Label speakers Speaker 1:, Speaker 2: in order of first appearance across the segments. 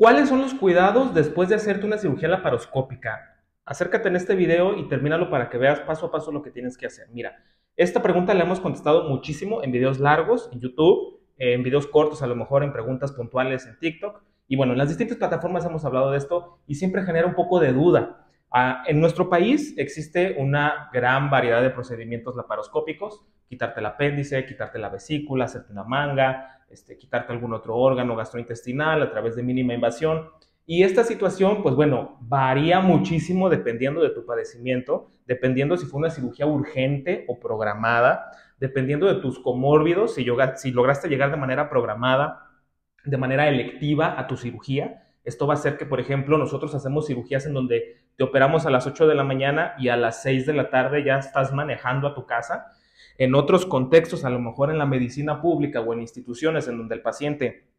Speaker 1: ¿Cuáles son los cuidados después de hacerte una cirugía laparoscópica? Acércate en este video y termínalo para que veas paso a paso lo que tienes que hacer. Mira, esta pregunta la hemos contestado muchísimo en videos largos, en YouTube, en videos cortos, a lo mejor en preguntas puntuales en TikTok. Y bueno, en las distintas plataformas hemos hablado de esto y siempre genera un poco de duda. Ah, en nuestro país existe una gran variedad de procedimientos laparoscópicos, quitarte el apéndice, quitarte la vesícula, hacerte una manga, este, quitarte algún otro órgano gastrointestinal a través de mínima invasión. Y esta situación, pues bueno, varía muchísimo dependiendo de tu padecimiento, dependiendo si fue una cirugía urgente o programada, dependiendo de tus comórbidos, si, si lograste llegar de manera programada, de manera electiva a tu cirugía. Esto va a hacer que, por ejemplo, nosotros hacemos cirugías en donde te operamos a las 8 de la mañana y a las 6 de la tarde ya estás manejando a tu casa. En otros contextos, a lo mejor en la medicina pública o en instituciones en donde el paciente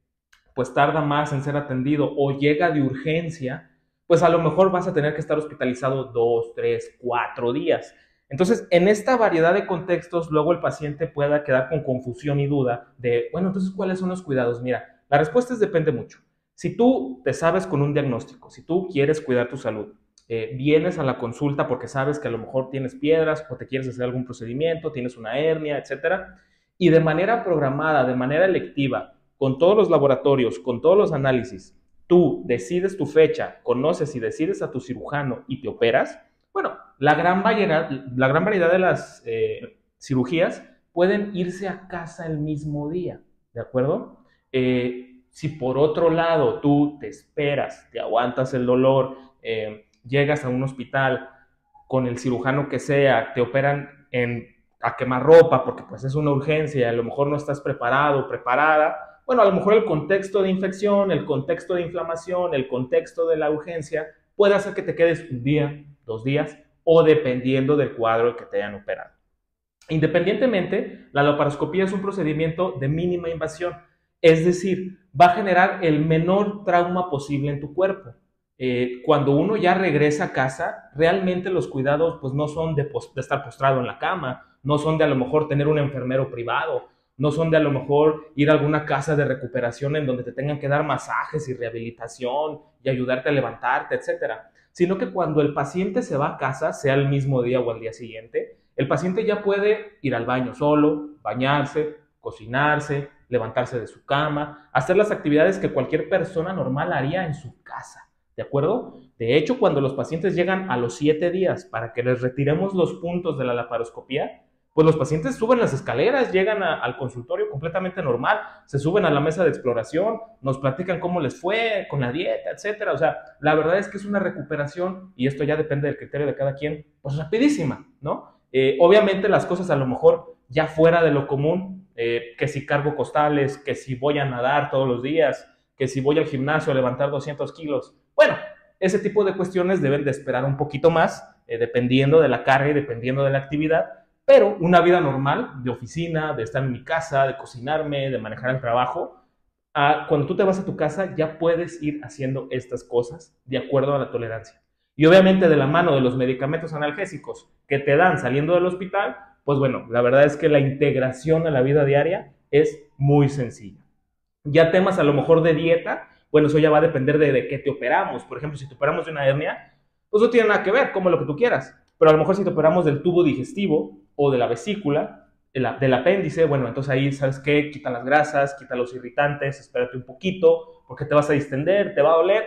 Speaker 1: pues tarda más en ser atendido o llega de urgencia, pues a lo mejor vas a tener que estar hospitalizado dos, tres, cuatro días. Entonces, en esta variedad de contextos, luego el paciente pueda quedar con confusión y duda de, bueno, entonces, ¿cuáles son los cuidados? Mira, la respuesta es depende mucho. Si tú te sabes con un diagnóstico, si tú quieres cuidar tu salud, eh, vienes a la consulta porque sabes que a lo mejor tienes piedras o te quieres hacer algún procedimiento, tienes una hernia, etcétera, y de manera programada, de manera electiva, con todos los laboratorios, con todos los análisis, tú decides tu fecha, conoces y decides a tu cirujano y te operas, bueno, la gran variedad, de las eh, cirugías pueden irse a casa el mismo día, ¿de acuerdo? Eh, si por otro lado tú te esperas, te aguantas el dolor, eh, llegas a un hospital con el cirujano que sea, te operan en, a quemar ropa porque pues es una urgencia, a lo mejor no estás preparado, preparada, bueno, a lo mejor el contexto de infección, el contexto de inflamación, el contexto de la urgencia puede hacer que te quedes un día, dos días o dependiendo del cuadro que te hayan operado. Independientemente, la laparoscopía es un procedimiento de mínima invasión, es decir, va a generar el menor trauma posible en tu cuerpo. Eh, cuando uno ya regresa a casa, realmente los cuidados pues no son de, de estar postrado en la cama, no son de a lo mejor tener un enfermero privado, no son de a lo mejor ir a alguna casa de recuperación en donde te tengan que dar masajes y rehabilitación y ayudarte a levantarte, etcétera, sino que cuando el paciente se va a casa, sea el mismo día o al día siguiente, el paciente ya puede ir al baño solo, bañarse, cocinarse, levantarse de su cama, hacer las actividades que cualquier persona normal haría en su casa. ¿De acuerdo? De hecho, cuando los pacientes llegan a los siete días para que les retiremos los puntos de la laparoscopía, pues los pacientes suben las escaleras, llegan al consultorio completamente normal, se suben a la mesa de exploración, nos platican cómo les fue con la dieta, etcétera. O sea, la verdad es que es una recuperación, y esto ya depende del criterio de cada quien, pues rapidísima, ¿no? Eh, obviamente las cosas a lo mejor ya fuera de lo común, eh, que si cargo costales, que si voy a nadar todos los días, que si voy al gimnasio a levantar 200 kilos. Bueno, ese tipo de cuestiones deben de esperar un poquito más, eh, dependiendo de la carga y dependiendo de la actividad pero una vida normal, de oficina, de estar en mi casa, de cocinarme, de manejar el trabajo, cuando tú te vas a tu casa ya puedes ir haciendo estas cosas de acuerdo a la tolerancia. Y obviamente de la mano de los medicamentos analgésicos que te dan saliendo del hospital, pues bueno, la verdad es que la integración a la vida diaria es muy sencilla. Ya temas a lo mejor de dieta, bueno, eso ya va a depender de, de qué te operamos. Por ejemplo, si te operamos de una hernia, pues no tiene nada que ver, como lo que tú quieras. Pero a lo mejor si te operamos del tubo digestivo, o de la vesícula, del apéndice, bueno, entonces ahí, ¿sabes qué? Quita las grasas, quita los irritantes, espérate un poquito, porque te vas a distender, te va a doler.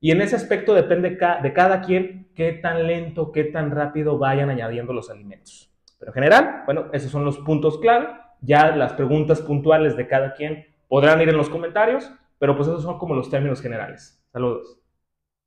Speaker 1: Y en ese aspecto depende de cada quien qué tan lento, qué tan rápido vayan añadiendo los alimentos. Pero en general, bueno, esos son los puntos clave. Ya las preguntas puntuales de cada quien podrán ir en los comentarios, pero pues esos son como los términos generales. Saludos.